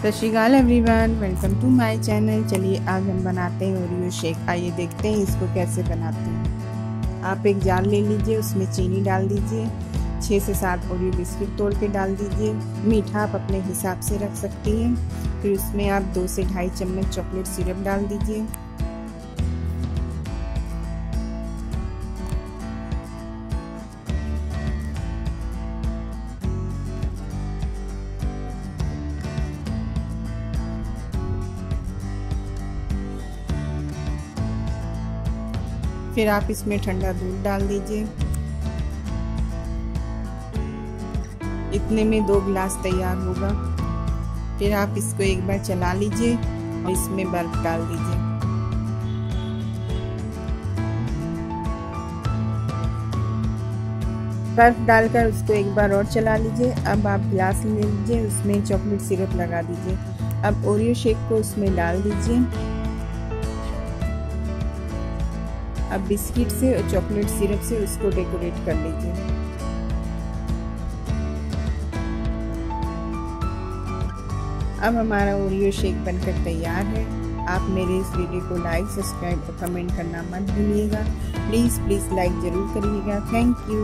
सत श्रीकाल everyone welcome to my channel चलिए, आज हम बनाते हैं ओरियो शेक आइए देखते हैं इसको कैसे बनाते हैं। आप एक जाल ले लीजिए, उसमें चीनी डाल दीजिए छः से सात ओरियो बिस्किट तोड़ के डाल दीजिए। मीठा आप अपने हिसाब से रख सकती हैं। फिर उसमें आप दो से ढाई चम्मच चॉकलेट सिरप डाल दीजिए। फिर आप इसमें ठंडा दूध डाल दीजिए। इतने में दो गिलास तैयार होगा। फिर आप इसको एक बार चला लीजिए और इसमें बर्फ़ डाल दीजिए। बर्फ़ डालकर उसको एक बार और चला लीजिए। अब आप गिलास ले लीजिए, उसमें चॉकलेट सिरप लगा दीजिए। अब ओरियो शेक को उसमें डाल दीजिए। अब बिस्किट से और चॉकलेट सिरप से उसको डेकोरेट कर लीजिए। अब हमारा ओरियो शेक बनकर तैयार है। आप मेरे इस वीडियो को लाइक सब्सक्राइब और कमेंट करना मत भूलिएगा। प्लीज़ प्लीज़ लाइक ज़रूर करिएगा। Thank you